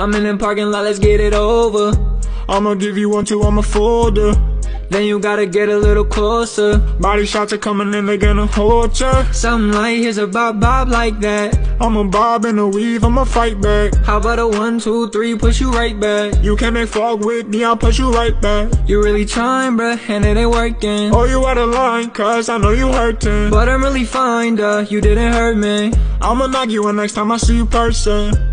I'm in the parking lot, let's get it over. I'ma give you one, two, I'ma fold her. Then you gotta get a little closer. Body shots are coming in, they gonna hold ya. Something like here's a bob bob like that. I'ma bob and a weave, I'ma fight back. How about a one, two, three, push you right back? You can't make fog with me, I'll push you right back. You really trying, bruh, and it ain't working. Oh, you out of line, cause I know you hurting. But I'm really fine, duh, you didn't hurt me. I'ma knock you in next time I see you person.